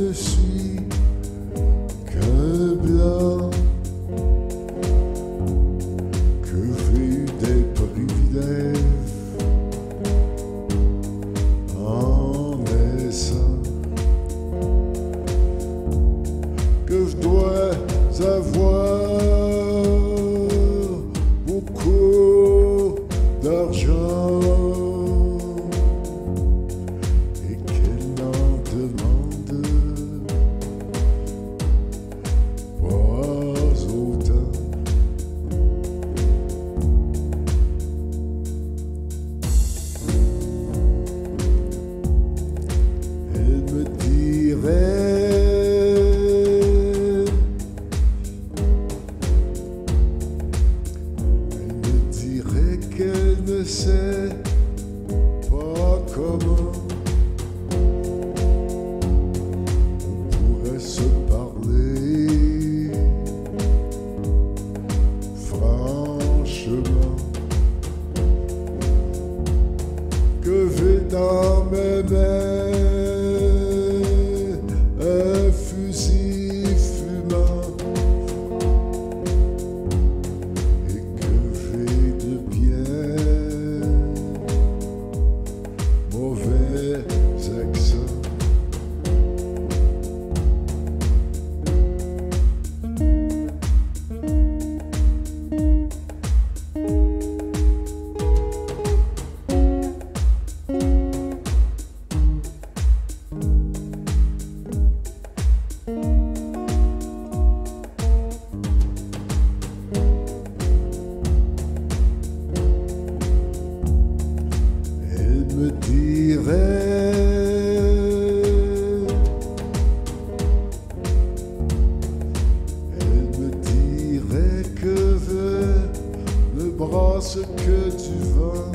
ne suis qu'un blanc, que eu des privilèges en naissant, que je dois avoir beaucoup d'argent ne sait pas comment. On pourrait se parler franchement. Que j'ai dans mes mains du vent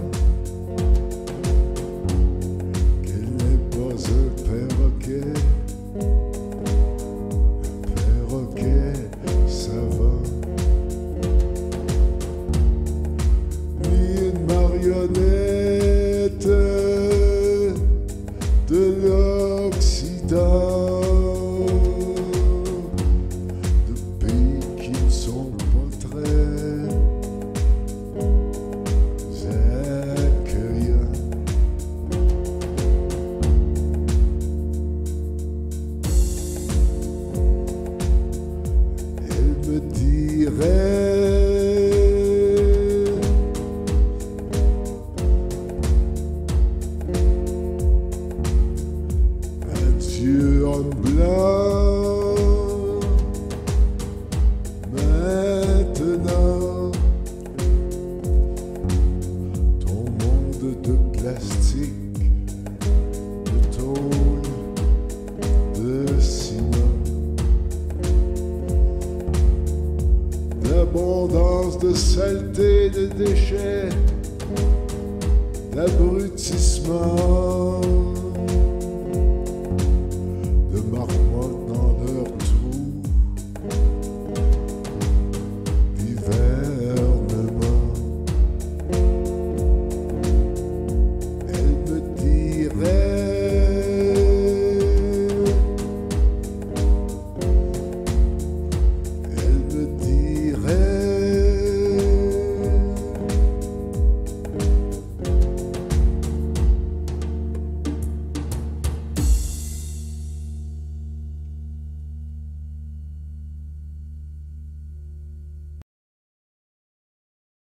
Qu'elle n'est pas un perroquet de saleté de déchets D'abrutissement